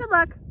Good luck.